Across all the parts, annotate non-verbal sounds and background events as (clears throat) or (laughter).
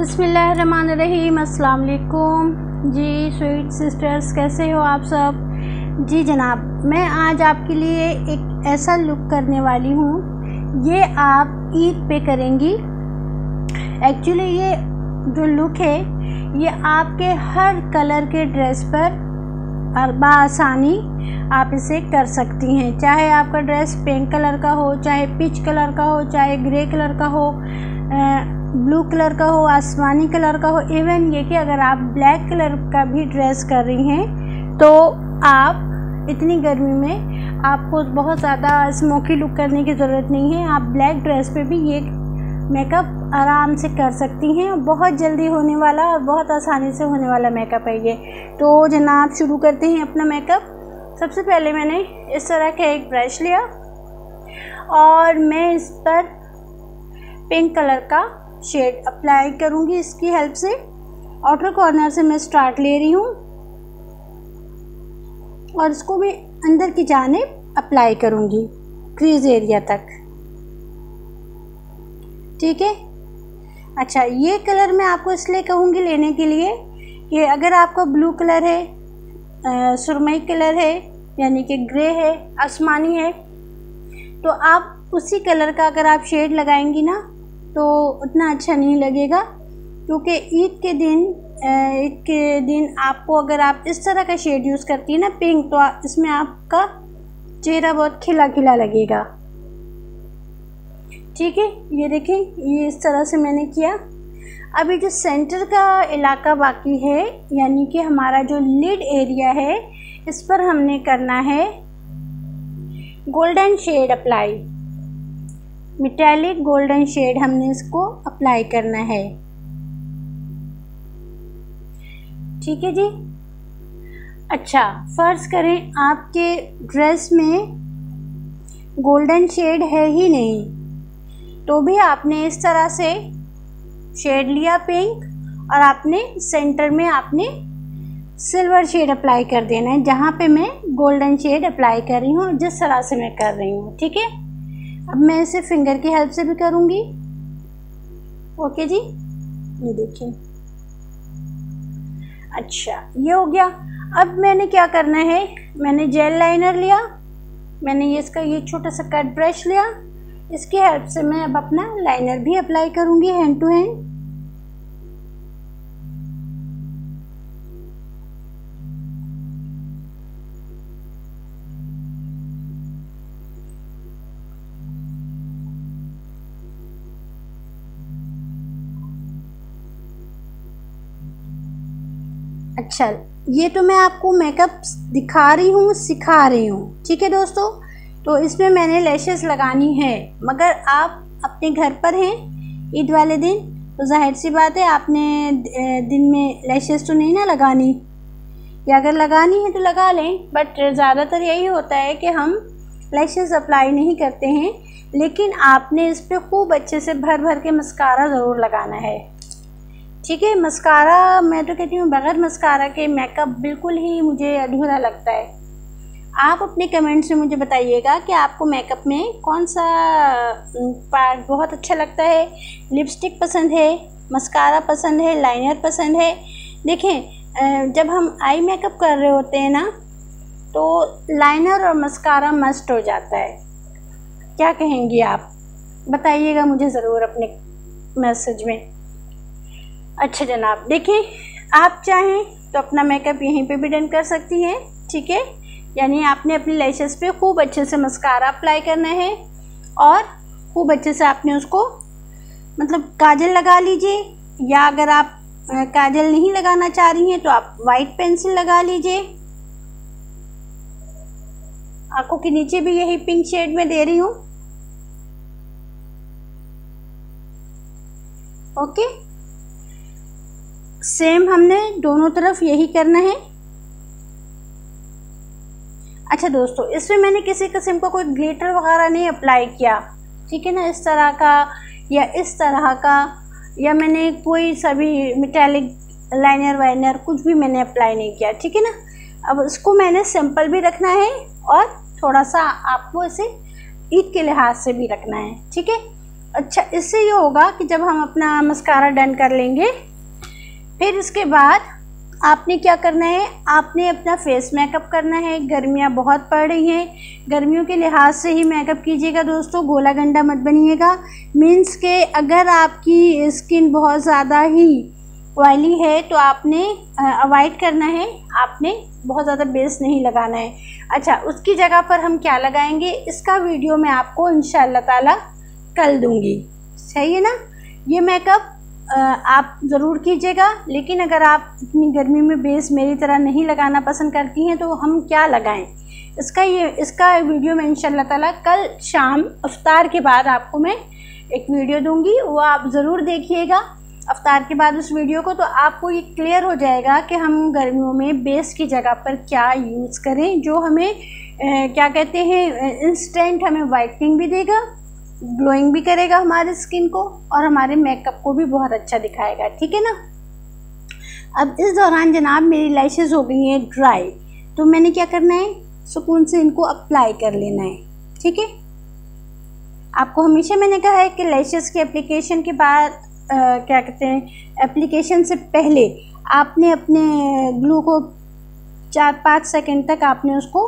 अस्सलाम वालेकुम जी, sweet sisters, कैसे हो आप सब? जी जनाब, मैं आज आपके लिए एक ऐसा लुक करने वाली हूँ। ये आप ईद पे करेंगी। एक्चुअली ये जो लुक है, ये आपके हर कलर के ड्रेस पर आसानी आप इसे कर सकती हैं। चाहे आपका ड्रेस पिंक कलर का हो, चाहे पिच कलर का हो, चाहे ग्रे कलर का हो ब्लू कलर का हो, आसमानी कलर का हो, इवन ये कि अगर आप ब्लैक कलर का भी ड्रेस कर रही हैं तो आप इतनी गर्मी में आपको बहुत ज़्यादा स्मोकी लुक करने की ज़रूरत नहीं है। आप ब्लैक ड्रेस पे भी ये मेकअप आराम से कर सकती हैं बहुत जल्दी होने वाला और बहुत आसानी से होने वाला मेकअप है ये। तो जनाब, शुरू करते हैं अपना मेकअप सबसे पहले मैंने इस तरह का एक ब्रश लिया और मैं इस पर पिंक कलर का शेड अप्लाई करूँगी इसकी हेल्प से। आउटर कॉर्नर से मैं स्टार्ट ले रही हूँ। और इसको मैं अंदर की जाने अप्लाई करूँगी क्रीज एरिया तक। ठीक है? अच्छा ये कलर मैं आपको इसलिए कहूँगी लेने के लिए कि अगर आपका ब्लू कलर है सुरमई कलर है, यानी कि ग्रे है, आसमानी है तो आप उसी कलर का अगर आप शेड लगाएँगी ना तो उतना अच्छा नहीं लगेगा, क्योंकि ईद के दिन ईद के दिन आपको अगर आप इस तरह का शेड यूज़ करती है ना पिंक तो इसमें आपका चेहरा बहुत खिला खिला लगेगा। ठीक है, ये देखें, ये इस तरह से मैंने किया। अभी जो सेंटर का इलाका बाकी है, यानी कि हमारा जो लिड एरिया है, इस पर हमने करना है। Golden shade apply metallic golden shade हमने इसको अप्लाई करना है। ठीक है जी? अच्छा फ़र्ज़ करें आपके ड्रेस में गोल्डन शेड है ही नहीं। तो भी आपने इस तरह से शेड लिया पिंक और आपने सेंटर में आपने सिल्वर शेड अप्लाई कर देना है, जहाँ पे मैं गोल्डन शेड अप्लाई कर रही हूँ जिस तरह से मैं कर रही हूँ। ठीक है? अब मैं इसे फिंगर की हेल्प से भी करूँगी। ओके जी? ये देखिए। अच्छा ये हो गया। अब मैंने क्या करना है? मैंने जेल लाइनर लिया। मैंने ये इसका, ये छोटा सा कट ब्रश लिया। इसकी हेल्प से मैं अब अपना लाइनर भी अप्लाई करूँगी हैंड टू हैंड अच्छा ये तो मैं आपको मेकअप दिखा रही हूँ, सिखा रही हूँ। ठीक है दोस्तों? तो इसमें मैंने लैशेस लगानी है, मगर आप अपने घर पर हैं ईद वाले दिन? तो ज़ाहिर सी बात है, आपने दिन में लैशेस तो नहीं ना लगानी। या अगर लगानी है तो लगा लें बट ज़्यादातर यही होता है कि हम लैशेस अप्लाई नहीं करते हैं, लेकिन आपने इस पर खूब अच्छे से भर भर के मस्कारा ज़रूर लगाना है। ठीक है मस्कारा मैं तो कहती हूँ, बग़ैर मस्कारा के मेकअप बिल्कुल ही मुझे अधूरा लगता है। आप अपने कमेंट्स में मुझे बताइएगा कि आपको मेकअप में कौन सा पार्ट बहुत अच्छा लगता है। लिपस्टिक पसंद है मस्कारा पसंद है लाइनर पसंद है। देखें जब हम आई मेकअप कर रहे होते हैं ना तो लाइनर और मस्कारा मस्ट हो जाता है। क्या कहेंगी आप? बताइएगा मुझे ज़रूर अपने मैसेज में। अच्छा जनाब, देखिए, आप चाहें तो अपना मेकअप यहीं पे भी डन कर सकती हैं, ठीक है? यानी आपने अपनी लेशेस पे खूब अच्छे से मस्कारा अप्लाई करना है और खूब अच्छे से आपने उसको मतलब काजल लगा लीजिए या अगर आप काजल नहीं लगाना चाह रही हैं तो आप वाइट पेंसिल लगा लीजिए। आँखों के नीचे भी यही पिंक शेड में दे रही हूँ। ओके? सेम हमने दोनों तरफ़ यही करना है। अच्छा दोस्तों, इसमें मैंने किसी किस्म का कोई ग्लिटर वगैरह नहीं अप्लाई किया। ठीक है ना, इस तरह का या इस तरह का, या मैंने कोई सभी मेटेलिक लाइनर वाइनर कुछ भी मैंने अप्लाई नहीं किया। ठीक है ना? अब इसको मैंने सिंपल भी रखना है और थोड़ा सा आपको इसे ईद के लिहाज से भी रखना है। ठीक है? अच्छा इससे ये होगा कि जब हम अपना मस्कारा डन कर लेंगे फिर इसके बाद आपने क्या करना है? आपने अपना फेस मेकअप करना है। गर्मियाँ बहुत पड़ रही हैं। गर्मियों के लिहाज से ही मेकअप कीजिएगा दोस्तों। गोला गंडा मत बनिएगा। मीन्स के अगर आपकी स्किन बहुत ज़्यादा ही ऑयली है तो आपने अवॉइड करना है। आपने बहुत ज़्यादा बेस नहीं लगाना है। अच्छा उसकी जगह पर हम क्या लगाएँगे? इसका वीडियो मैं आपको इन ताला कल दूँगी। सही है ना? ये मेकअप आप ज़रूर कीजिएगा लेकिन अगर आप इतनी गर्मी में बेस मेरी तरह नहीं लगाना पसंद करती हैं तो हम क्या लगाएँ? इसका ये इसका वीडियो मैं इंशाल्लाह ताला कल शाम अफ्तार के बाद आपको मैं एक वीडियो दूँगी वो आप ज़रूर देखिएगा। अफ्तार के बाद उस वीडियो को तो आपको ये क्लियर हो जाएगा कि हम गर्मियों में बेस की जगह पर क्या यूज़ करें जो हमें ए, क्या कहते हैं इंस्टेंट हमें वाइटनिंग भी देगा ग्लोइंग भी करेगा हमारे स्किन को और हमारे मेकअप को भी बहुत अच्छा दिखाएगा, ठीक है ना? अब इस दौरान जनाब मेरी लैशेज़ हो गई हैं ड्राई तो मैंने क्या करना है? सुकून से इनको अप्लाई कर लेना है, ठीक है? आपको हमेशा मैंने कहा है कि लैशेज़ के एप्लीकेशन के बाद क्या कहते हैं एप्लीकेशन से पहले आपने अपने ग्लू को चार पाँच सेकंड तक आपने उसको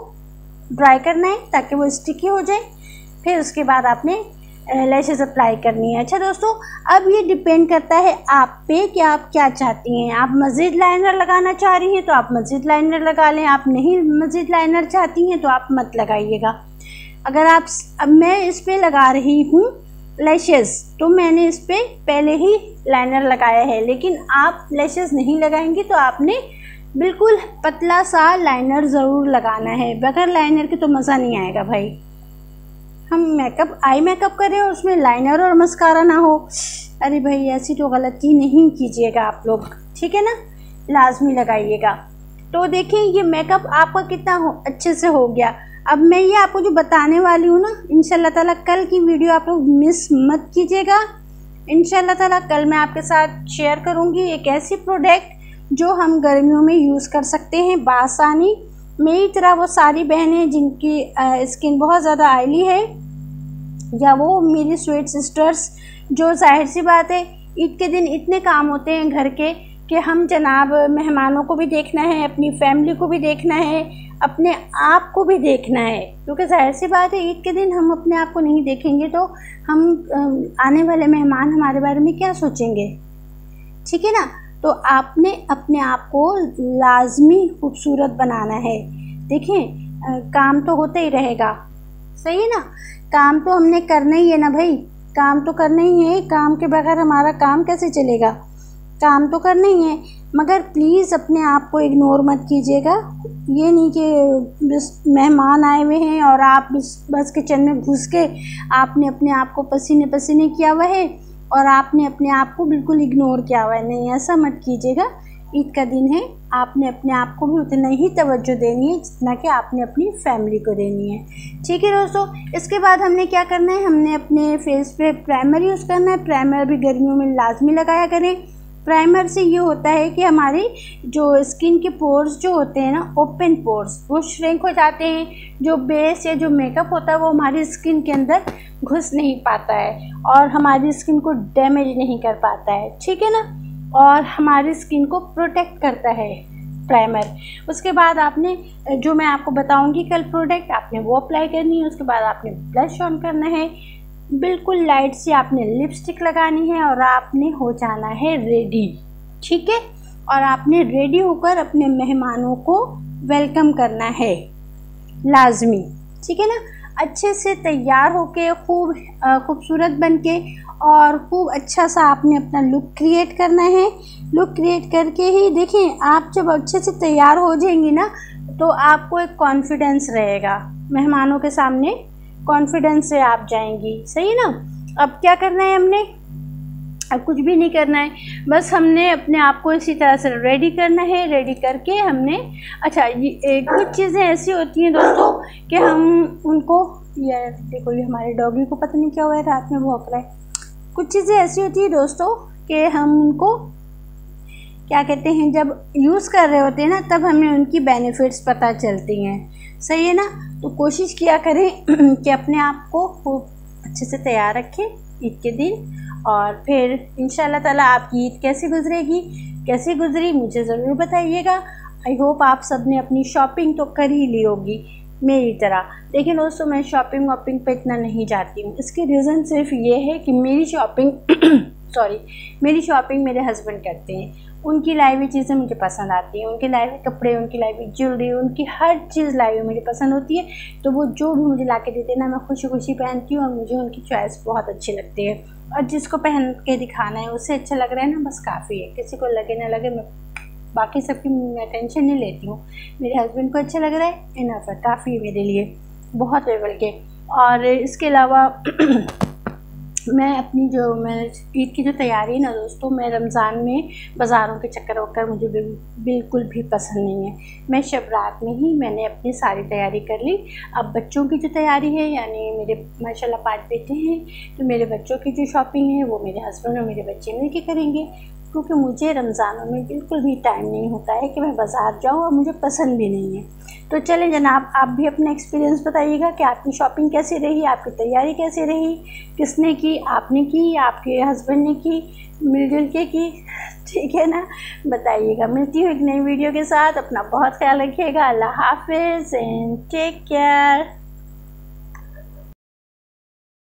ड्राई करना है ताकि वो स्टिकी हो जाए, फिर उसके बाद आपने लैशेज अप्लाई करनी है। अच्छा दोस्तों, अब ये डिपेंड करता है आप पे कि आप क्या चाहती हैं। आप मज़ीद लाइनर लगाना चाह रही हैं तो आप मज़ीद लाइनर लगा लें। आप नहीं मज़ीद लाइनर चाहती हैं तो आप मत लगाइएगा। अगर आप अब मैं इस पर लगा रही हूँ लैशेज़ तो मैंने इस पर पहले ही लाइनर लगाया है। लेकिन आप लैशेज़ नहीं लगाएँगी तो आपने बिल्कुल पतला सा लाइनर ज़रूर लगाना है। बगैर लाइनर के तो मज़ा नहीं आएगा भाई। हम मेकअप आई मेकअप करें और उसमें लाइनर और मस्कारा ना हो। अरे भाई, ऐसी तो गलती नहीं कीजिएगा आप लोग, ठीक है ना? लाजमी लगाइएगा। तो देखिए, ये मेकअप आपका कितना हो, अच्छे से हो गया। अब मैं ये आपको जो बताने वाली हूँ ना इन ताला कल की वीडियो आप लोग मिस मत कीजिएगा। इन ताला कल मैं आपके साथ शेयर करूँगी एक ऐसी प्रोडक्ट जो हम गर्मियों में यूज़ कर सकते हैं बासानी। मेरी तरह वो सारी बहनें जिनकी स्किन बहुत ज़्यादा आयली है, या वो मेरी स्वीट सिस्टर्स जो ज़ाहिर सी बात है, ईद के दिन इतने काम होते हैं घर के कि हम जनाब मेहमानों को भी देखना है, अपनी फैमिली को भी देखना है, अपने आप को भी देखना है। क्योंकि ज़ाहिर सी बात है, ईद के दिन हम अपने आप को नहीं देखेंगे तो हम आने वाले मेहमान हमारे बारे में क्या सोचेंगे? ठीक है ना? तो आपने अपने आप को लाजमी खूबसूरत बनाना है। देखें काम तो होता ही रहेगा। सही है ना? काम तो हमने करना ही है ना भाई? काम तो करना ही है। काम के बगैर हमारा काम कैसे चलेगा? काम तो करना ही है। मगर प्लीज़ अपने आप को इग्नोर मत कीजिएगा। ये नहीं कि बस मेहमान आए हुए हैं और आप बस बस किचन में घुस के आपने अपने आप को पसीने पसीने किया हुआ है। और आपने अपने आप को बिल्कुल इग्नोर किया हुआ है। नहीं, ऐसा मत कीजिएगा। ईद का दिन है। आपने अपने आप को भी उतना ही तवज्जो देनी है जितना कि आपने अपनी फैमिली को देनी है। ठीक है दोस्तों, इसके बाद हमने क्या करना है? हमने अपने फेस पे प्राइमर यूज़ करना है। प्राइमर भी गर्मियों में लाजमी लगाया करें। प्राइमर से ये होता है कि हमारी जो स्किन के पोर्स जो होते हैं ना ओपन पोर्स वो श्रिंक हो जाते हैं। जो बेस या जो मेकअप होता है, वो हमारी स्किन के अंदर घुस नहीं पाता है और हमारी स्किन को डैमेज नहीं कर पाता है, ठीक है ना? और हमारी स्किन को प्रोटेक्ट करता है प्राइमर उसके बाद आपने, जो मैं आपको बताऊँगी कल प्रोडक्ट आपने वो अप्लाई करनी है, उसके बाद आपने ब्लश ऑन करना है। बिल्कुल लाइट से आपने लिपस्टिक लगानी है और आपने हो जाना है रेडी ठीक है? और आपने रेडी होकर अपने मेहमानों को वेलकम करना है, लाजमी, ठीक है ना? अच्छे से तैयार होके, खूब खूबसूरत बन के और खूब अच्छा सा आपने अपना लुक क्रिएट करना है। लुक क्रिएट करके ही देखें, आप जब अच्छे से तैयार हो जाएँगी ना तो आपको एक कॉन्फिडेंस रहेगा, मेहमानों के सामने कॉन्फिडेंस से आप जाएँगी। सही है ना? अब क्या करना है हमने? अब कुछ भी नहीं करना है। बस हमने अपने आप को इसी तरह से रेडी करना है रेडी करके हमने अच्छा ये कुछ चीज़ें ऐसी होती हैं दोस्तों कि हम उनको, ये देखो, ये हमारे डॉगी को पता नहीं क्या हुआ है, रात में भौंक रहा है। कुछ चीज़ें ऐसी होती है दोस्तों कि हम उनको क्या कहते हैं, जब यूज़ कर रहे होते हैं ना, तब हमें उनकी बेनिफिट्स पता चलती हैं। सही है ना? तो कोशिश किया करें (clears throat) कि अपने आप को खूब अच्छे से तैयार रखें ईद के दिन। और फिर इन ताला आपकी ईद कैसे गुजरेगी? कैसे गुजरी, मुझे ज़रूर बताइएगा। आई होप आप सबने अपनी शॉपिंग तो कर ही ली होगी, मेरी तरह। लेकिन दोस्तों मैं शॉपिंग वॉपिंग पे इतना नहीं जाती हूँ। इसकी रीज़न सिर्फ़ ये है कि मेरी शॉपिंग सॉरी (clears throat) मेरी शॉपिंग मेरे हस्बैंड करते हैं। उनकी हुई चीज़ें मुझे पसंद आती हैं, उनके हुए कपड़े, उनकी हुई ज्वेलरी, उनकी हर चीज़ हुई मुझे पसंद होती है। तो वो जो भी मुझे ला के देते हैं ना, मैं खुशी खुशी पहनती हूँ और मुझे उनकी चॉइस बहुत अच्छी लगती है। और जिसको पहन के दिखाना है उससे अच्छा लग रहा है ना, बस काफ़ी है। किसी को लगे ना लगे, मैं बाकी सबकी मैं टेंशन नहीं लेती हूँ। मेरे हस्बैंड को अच्छा लग रहा है इनफ है, काफ़ी है मेरे लिए, बहुत लेवल के और इसके अलावा (clears throat) मैं अपनी जो, मैं ईद की जो तैयारी है ना दोस्तों, मैं रमज़ान में बाज़ारों के चक्कर वक्कर मुझे बिल्कुल भी पसंद नहीं है। मैं शब रात में ही मैंने अपनी सारी तैयारी कर ली। अब बच्चों की जो तैयारी है, यानी मेरे माशाल्लाह पाँच बेटे हैं तो मेरे बच्चों की जो शॉपिंग है, वो मेरे हस्बैंड और मेरे बच्चे मिल करेंगे। क्योंकि मुझे रमज़ानों में बिल्कुल भी टाइम नहीं होता है कि मैं बाज़ार जाऊँ और मुझे पसंद भी नहीं है। तो चलें जनाब, आप भी अपना एक्सपीरियंस बताइएगा कि आपकी शॉपिंग कैसी रही, आपकी तैयारी कैसी रही, किसने की, आपने की, आपके हस्बैंड ने की, मिलजुल के की। ठीक है ना? बताइएगा। मिलती हूँ एक नई वीडियो के साथ। अपना बहुत ख्याल रखिएगा। अल्लाह हाफिज़ एंड टेक केयर